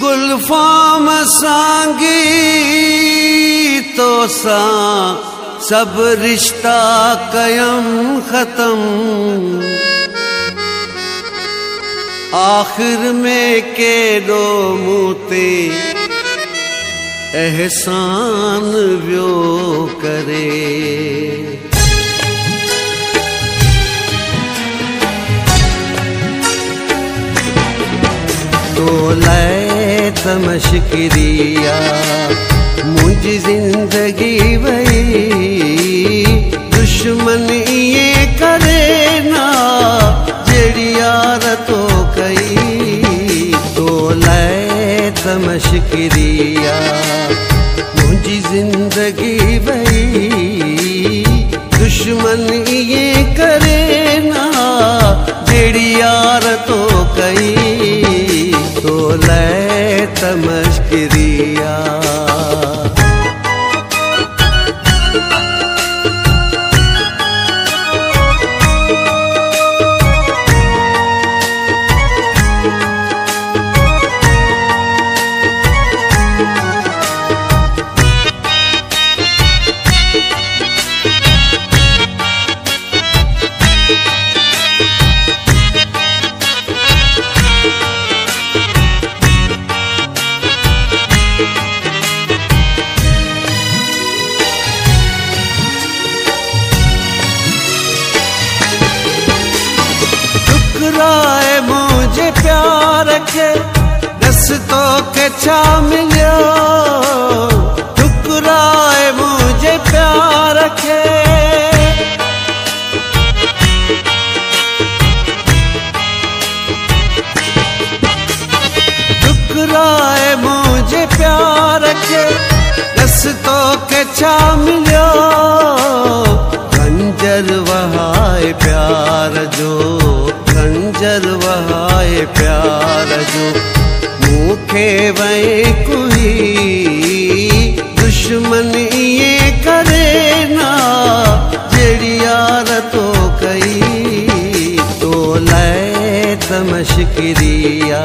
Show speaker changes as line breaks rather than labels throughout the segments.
गुलफाम सांगी तो सां सभु रिश्ता कयम ख़तम। आख़िर में केॾो मूं ते एहसान वियो करे। तो लय तमशकिरिया। मुंहिंजी ज़िंदगी वई दुश्मन ये करे ना जहिड़ी यार तो कई। तो लय तमशकिरिया मुंहिंजी ज़िंदगी वई दुश्मन ये करे ना जहिड़ी यार तो कई। तो लय तमशकिरिया। ठुकराए मुझे प्यार के दस्तो के छा मिलियो ठुकराए मुझे प्यार के। ठुकराए मुझे प्यार के दस्तो के छा मिलियो खंजर वहाए प्यार जो खंजर वहाए प्यार जो मूंखे वए कोई दुश्मन ये करे ना, जड़ी यार तो कई तो लय तमशकिरिया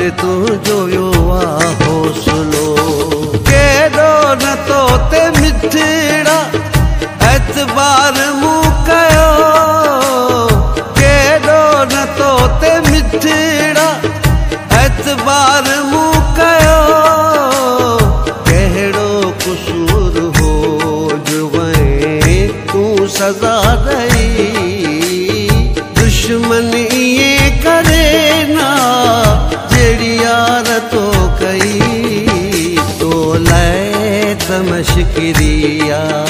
જ તું જોયો આ હોસલો કેડો ન તો તે મિઠીડા એતબાર મું કયો કેડો ન તો તે મિઠીડા એતબાર મું કયો કેડો કસૂર હો જવે તું સજા દઈ लाइ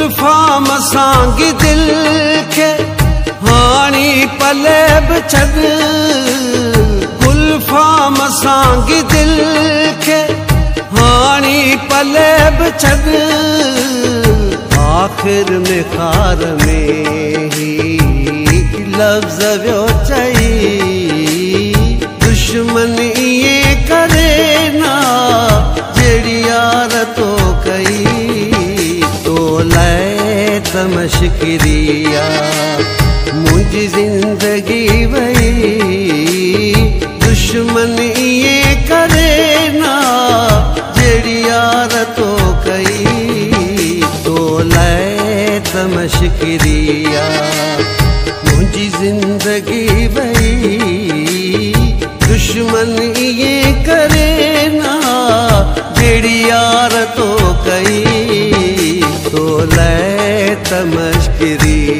गुलफाम सां दिल खे हाणी पले बि छॾ गुलफाम सां दिल खे हाणी पले बि आख़िर में खार में ही लफ़्ज़ वियो चई। दुश्मन त मशकिरिया मुंहिंजी ज़िंदगी वई दुश्मन ईअं करे न जहिड़ी यार तो कई तो लाइ त मशकिरिया मुंहिंजी ज़िंदगी वई दुश्मन ईअं करे न जहिड़ी यार तो कई तो लाइ त मशकिरिया